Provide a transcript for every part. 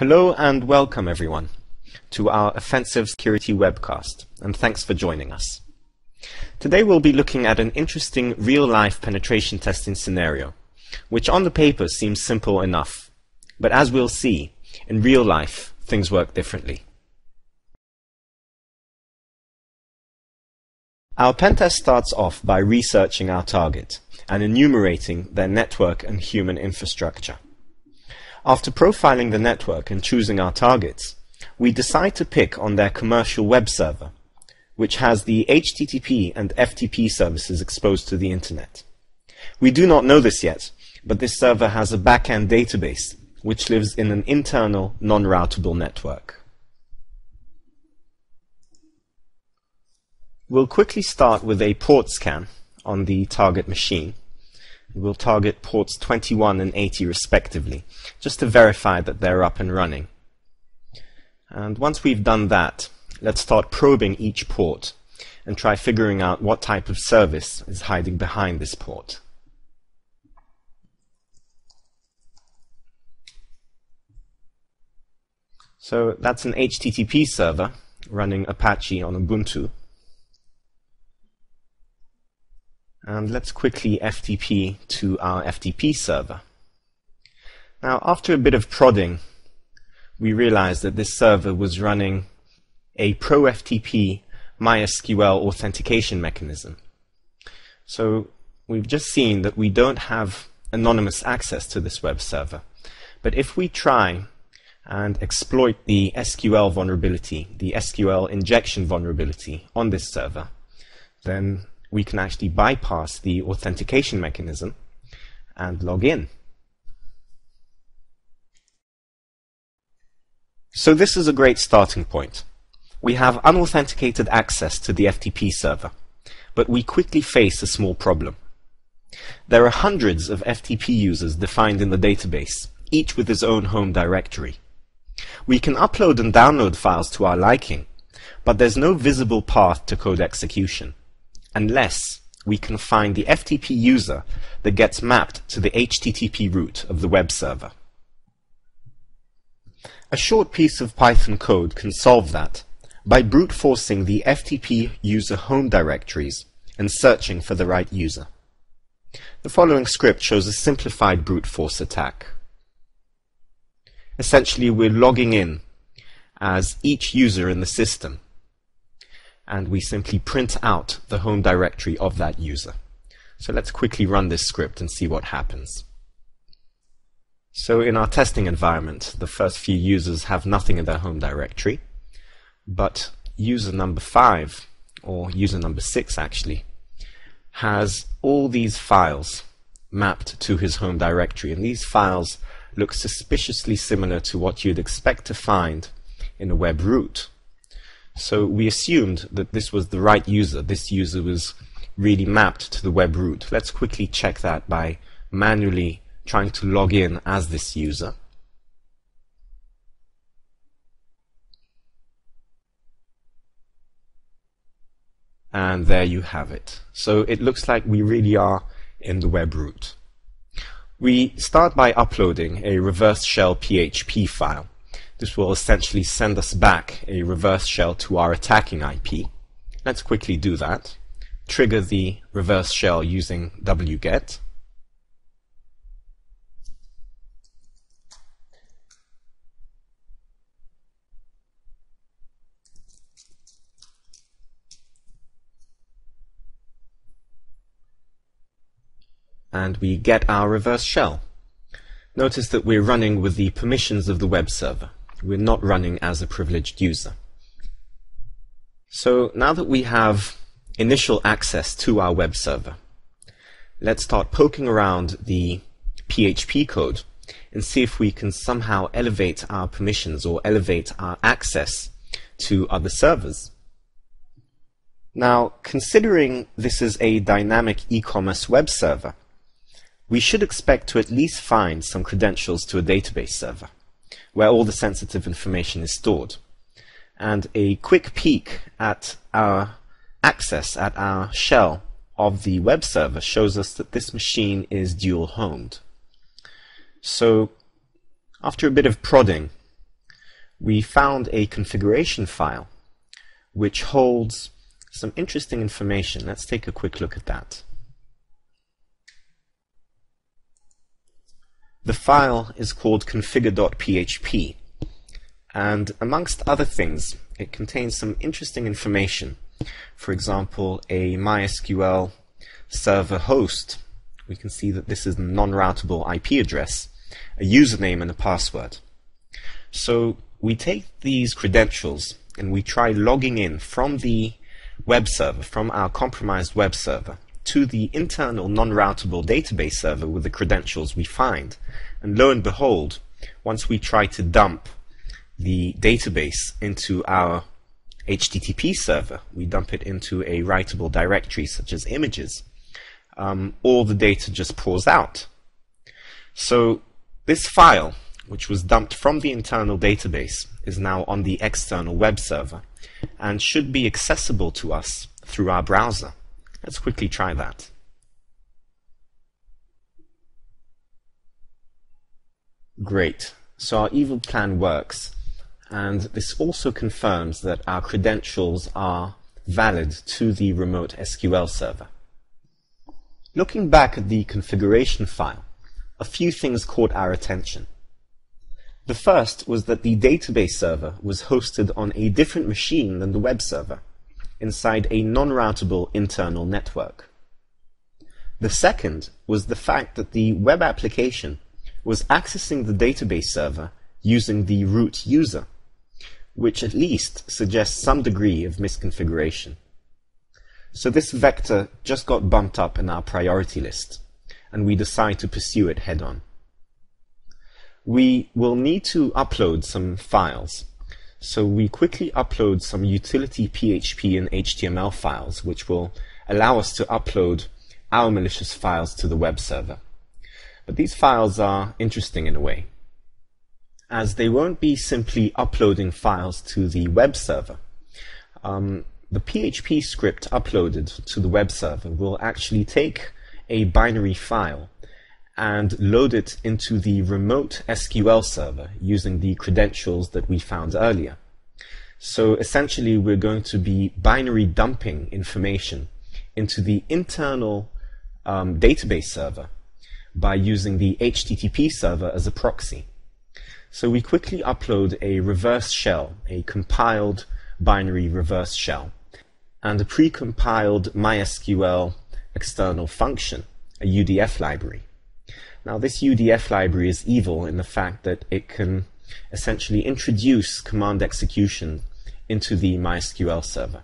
Hello and welcome everyone to our Offensive Security webcast, and thanks for joining us. Today we'll be looking at an interesting real-life penetration testing scenario, which on the paper seems simple enough, but as we'll see, in real life things work differently. Our pentest starts off by researching our target and enumerating their network and human infrastructure. After profiling the network and choosing our targets, we decide to pick on their commercial web server, which has the HTTP and FTP services exposed to the internet. We do not know this yet, but this server has a backend database which lives in an internal non-routable network. We'll quickly start with a port scan on the target machine We'll target ports 21 and 80 respectively, just to verify that they're up and running. And once we've done that, let's start probing each port and try figuring out what type of service is hiding behind this port. So that's an HTTP server running Apache on Ubuntu. And let's quickly FTP to our FTP server. Now, after a bit of prodding, we realized that this server was running a ProFTP MySQL authentication mechanism. So we've just seen that we don't have anonymous access to this web server. But if we try and exploit the SQL vulnerability, the SQL injection vulnerability on this server, then we can actually bypass the authentication mechanism and log in. So this is a great starting point. We have unauthenticated access to the FTP server, but we quickly face a small problem. There are hundreds of FTP users defined in the database, each with his own home directory. We can upload and download files to our liking, but there's no visible path to code execution unless we can find the FTP user that gets mapped to the HTTP root of the web server. A short piece of Python code can solve that by brute forcing the FTP user home directories and searching for the right user. The following script shows a simplified brute force attack. Essentially, we're logging in as each user in the system and we simply print out the home directory of that user. So let's quickly run this script and see what happens. So in our testing environment, the first few users have nothing in their home directory, but user number five, or user number six actually, has all these files mapped to his home directory, and these files look suspiciously similar to what you'd expect to find in a web root. So we assumed that this was the right user. This user was really mapped to the web root. Let's quickly check that by manually trying to log in as this user. And there you have it. So it looks like we really are in the web root. We start by uploading a reverse shell PHP file. This will essentially send us back a reverse shell to our attacking IP. Let's quickly do that. Trigger the reverse shell using wget. and we get our reverse shell. Notice that we're running with the permissions of the web server we're not running as a privileged user. So now that we have initial access to our web server, let's start poking around the PHP code and see if we can somehow elevate our permissions or elevate our access to other servers. Now, considering this is a dynamic e-commerce web server, we should expect to at least find some credentials to a database server where all the sensitive information is stored. And a quick peek at our access at our shell of the web server shows us that this machine is dual homed. So after a bit of prodding, we found a configuration file which holds some interesting information. Let's take a quick look at that. The file is called configure.php and amongst other things it contains some interesting information. For example, a MySQL server host. We can see that this is a non-routable IP address, a username and a password. So we take these credentials and we try logging in from the web server, from our compromised web server, to the internal non-routable database server with the credentials we find. And lo and behold, once we try to dump the database into our HTTP server, we dump it into a writable directory such as images, um, all the data just pours out. So this file, which was dumped from the internal database, is now on the external web server and should be accessible to us through our browser. Let's quickly try that. Great. So our evil plan works. And this also confirms that our credentials are valid to the remote SQL server. Looking back at the configuration file, a few things caught our attention. The first was that the database server was hosted on a different machine than the web server, inside a non-routable internal network. The second was the fact that the web application was accessing the database server using the root user, which at least suggests some degree of misconfiguration. So this vector just got bumped up in our priority list, and we decide to pursue it head on we will need to upload some files. So we quickly upload some utility PHP and HTML files, which will allow us to upload our malicious files to the web server. But these files are interesting in a way, as they won't be simply uploading files to the web server. Um, the PHP script uploaded to the web server will actually take a binary file and load it into the remote SQL server using the credentials that we found earlier. So essentially, we're going to be binary dumping information into the internal um, database server by using the HTTP server as a proxy. So we quickly upload a reverse shell, a compiled binary reverse shell, and a precompiled MySQL external function, a UDF library. Now this UDF library is evil in the fact that it can essentially introduce command execution into the MySQL server.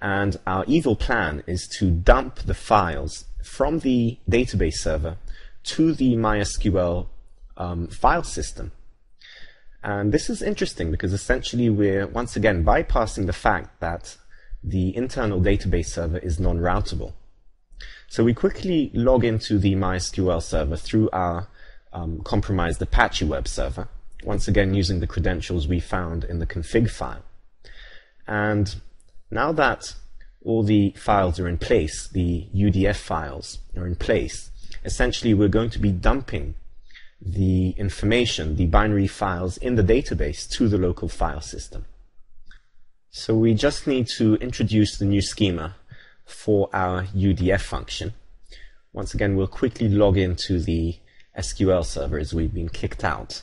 And our evil plan is to dump the files from the database server to the MySQL um, file system. And this is interesting because essentially we're once again bypassing the fact that the internal database server is non-routable. So we quickly log into the MySQL server through our um, compromised Apache web server, once again using the credentials we found in the config file. And now that all the files are in place, the UDF files are in place, essentially we're going to be dumping the information, the binary files in the database to the local file system. So we just need to introduce the new schema for our UDF function. Once again, we'll quickly log into the SQL server as we've been kicked out.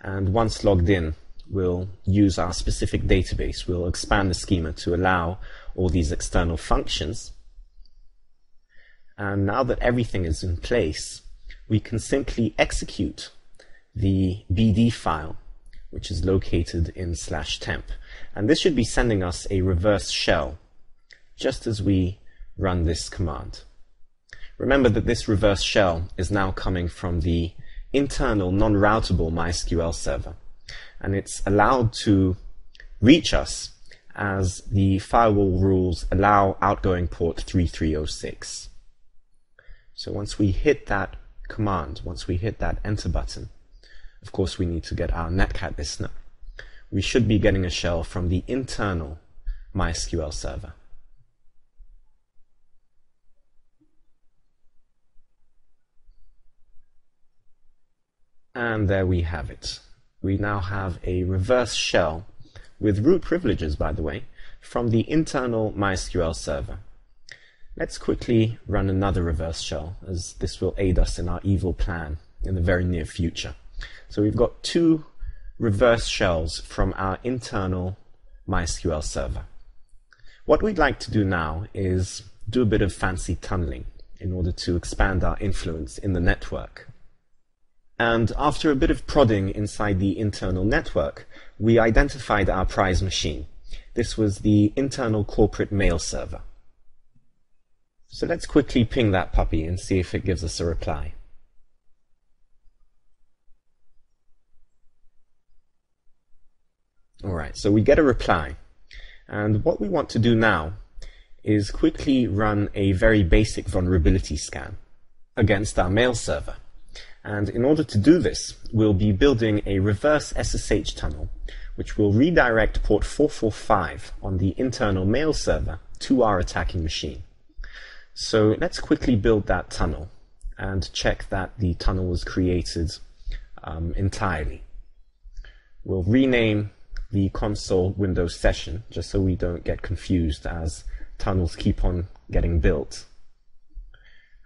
And once logged in, we'll use our specific database. We'll expand the schema to allow all these external functions. And now that everything is in place, we can simply execute the BD file, which is located in slash temp. And this should be sending us a reverse shell just as we run this command. Remember that this reverse shell is now coming from the internal non-routable MySQL server, and it's allowed to reach us as the firewall rules allow outgoing port 3306. So once we hit that command, once we hit that enter button, of course we need to get our netcat listener. We should be getting a shell from the internal MySQL server. And there we have it. we now have a reverse shell with root privileges, by the way, from the internal MySQL server. Let's quickly run another reverse shell, as this will aid us in our evil plan in the very near future. So we've got two reverse shells from our internal MySQL server. What we'd like to do now is do a bit of fancy tunneling in order to expand our influence in the network. And after a bit of prodding inside the internal network, we identified our prize machine. This was the internal corporate mail server. So let's quickly ping that puppy and see if it gives us a reply. Alright, so we get a reply. And what we want to do now is quickly run a very basic vulnerability scan against our mail server. And in order to do this, we'll be building a reverse SSH tunnel, which will redirect port 445 on the internal mail server to our attacking machine. So let's quickly build that tunnel and check that the tunnel was created um, entirely. We'll rename the console Windows session just so we don't get confused as tunnels keep on getting built.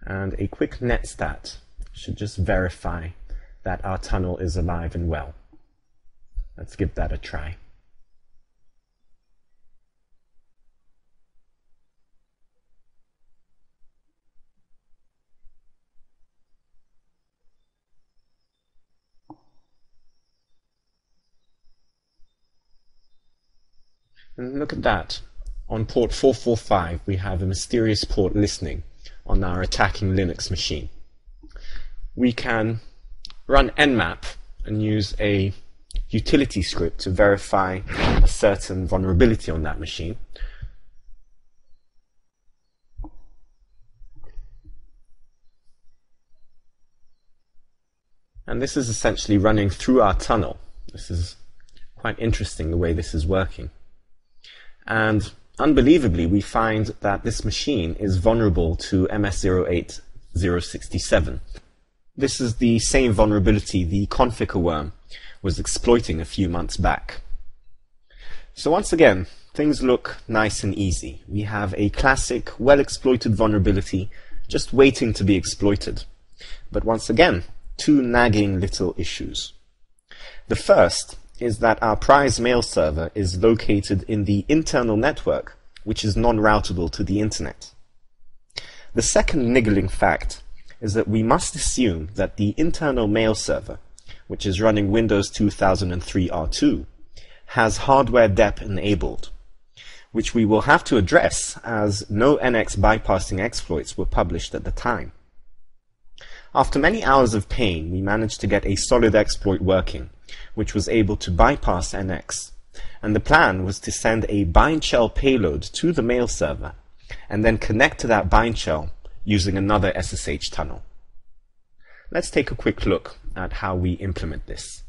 And a quick netstat should just verify that our tunnel is alive and well. Let's give that a try. And look at that. On port 445, we have a mysterious port listening on our attacking Linux machine. We can run nmap and use a utility script to verify a certain vulnerability on that machine. And this is essentially running through our tunnel. This is quite interesting the way this is working. And unbelievably, we find that this machine is vulnerable to MS08067. This is the same vulnerability the Conficker worm was exploiting a few months back. So once again, things look nice and easy. We have a classic, well-exploited vulnerability just waiting to be exploited. But once again, two nagging little issues. The first is that our prize mail server is located in the internal network, which is non-routable to the internet. The second niggling fact is that we must assume that the internal mail server, which is running Windows 2003 R2, has hardware dep enabled, which we will have to address as no NX bypassing exploits were published at the time. After many hours of pain, we managed to get a solid exploit working, which was able to bypass NX. And the plan was to send a bind shell payload to the mail server and then connect to that bind shell using another SSH tunnel. Let's take a quick look at how we implement this.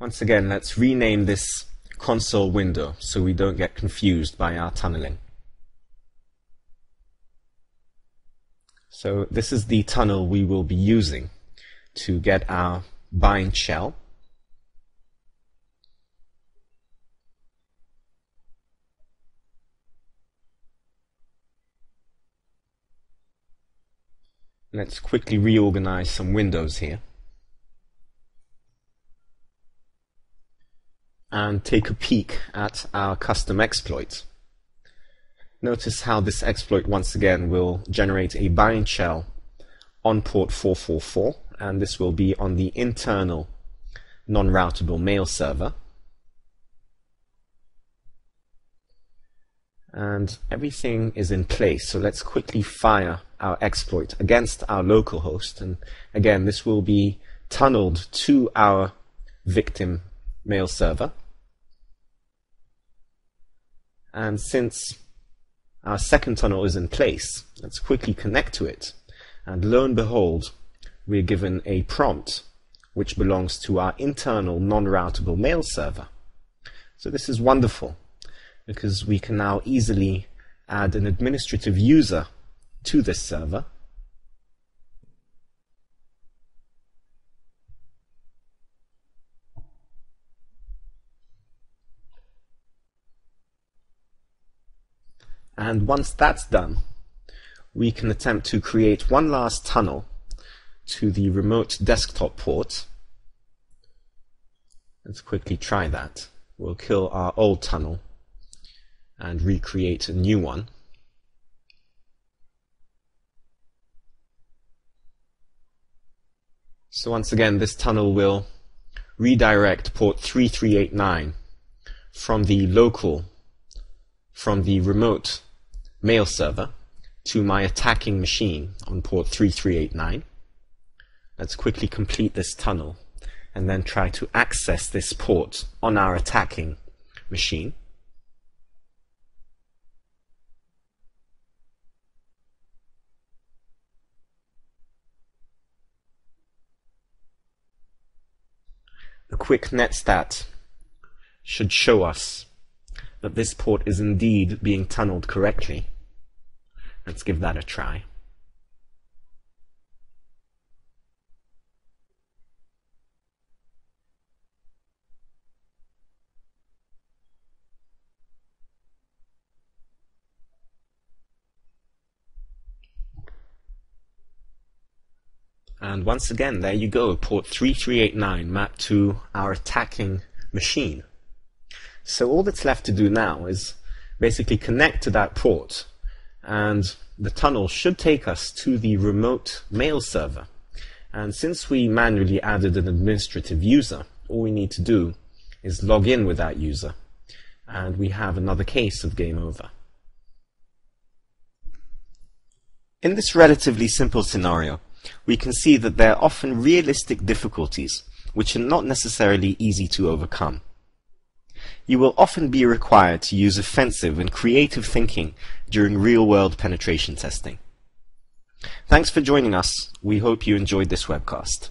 Once again, let's rename this console window so we don't get confused by our tunneling. So this is the tunnel we will be using to get our bind shell. Let's quickly reorganize some windows here. And take a peek at our custom exploit. Notice how this exploit once again will generate a bind shell on port 444 and this will be on the internal non-routable mail server. And everything is in place, so let's quickly fire our exploit against our local host. And again, this will be tunneled to our victim mail server. And since our second tunnel is in place. Let's quickly connect to it. And lo and behold, we're given a prompt which belongs to our internal non-routable mail server. So this is wonderful because we can now easily add an administrative user to this server. And once that's done, we can attempt to create one last tunnel to the remote desktop port. Let's quickly try that. We'll kill our old tunnel and recreate a new one. So once again, this tunnel will redirect port 3389 from the local, from the remote mail server to my attacking machine on port 3389. Let's quickly complete this tunnel and then try to access this port on our attacking machine. The quick netstat should show us that this port is indeed being tunneled correctly. Let's give that a try. And once again, there you go, port 3389 mapped to our attacking machine. So all that's left to do now is basically connect to that port and the tunnel should take us to the remote mail server. And since we manually added an administrative user, all we need to do is log in with that user and we have another case of game over. In this relatively simple scenario, we can see that there are often realistic difficulties which are not necessarily easy to overcome. You will often be required to use offensive and creative thinking during real-world penetration testing. Thanks for joining us. We hope you enjoyed this webcast.